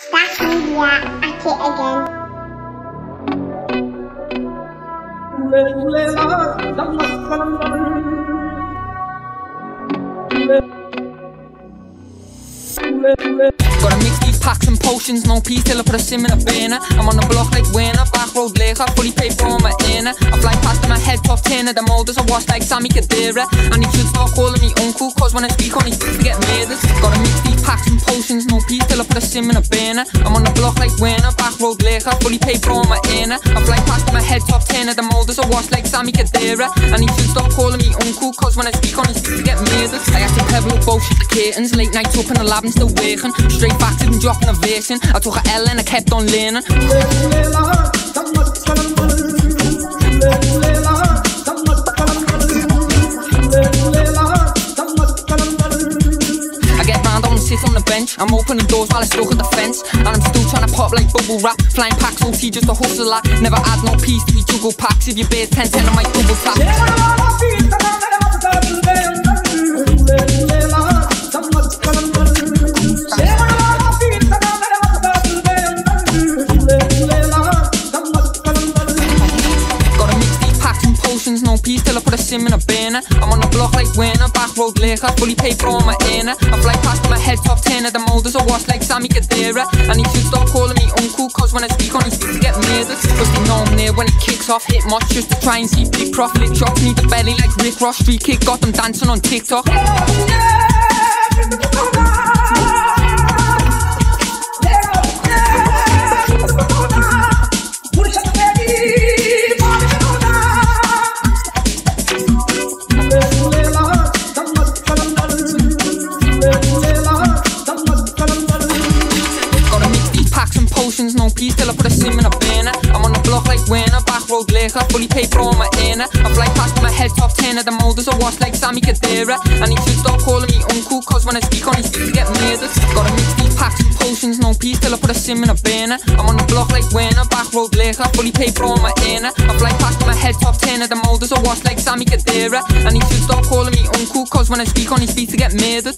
Xak media at it again. Gotta mix these packs and potions, no peace till I put a sim in a banner. I'm on the block like winner, road fully paid for my inner. I fly past in my head, top 10 of the molders, I wash like Sami Khedira. And he should start calling me uncle, cause when I speak on, speaks to get murders. Gotta mix these packs and potions, no peace till I put a sim in a banner. I'm on the block like winner, back road lager, fully paid for my inner. I fly past in my head, top 10 of the molders, I wash like Sami Khedira. And he should stop calling me uncle, cause when I speak on, speaks to get murders. I had to pebble bullshit the curtains, late nights up in the lab and still working. Straight back to them dropping a verse. I took a L and I kept on learning. I'm opening doors while I stuck at the fence. And I'm still trying to pop like bubble wrap. Flying packs, OT just a hustle lot. Never add no peace to be juggle packs. If you bear 10 10, I might double tap. Gotta potions, no peace till I put a sim in a banner. I'm on the block like winner, back road liquor, fully paid for on my inner. I fly past my head, top 10 of the molders, I wash like Sami Khedira. And he should stop calling me uncle, cause when I speak on, he speaks to get murdered. Cause they know I'm there when it kicks off, hit much just to try and see big profit. Chops me the belly like Rick Ross, street kick, got them dancing on TikTok. Gotta packs potions, no peace till I put a sim in a banner. I'm on the block like winner, back road liquor, fully paid for on my inner. I fly past my head, top 10 of the molders, I wash like Sami Khedira. And he should stop calling me uncle, cause when I speak on, speaks to get murdered. Gotta mix these packs potions, no peace till I put a sim in a banner. I'm on the block like winner, back road liquor, fully paid for on my inner. I fly past my head, top 10 of the molders, I wash like Sami Khedira. And he should stop calling me uncle, cause when I speak on, he speaks to get murdered.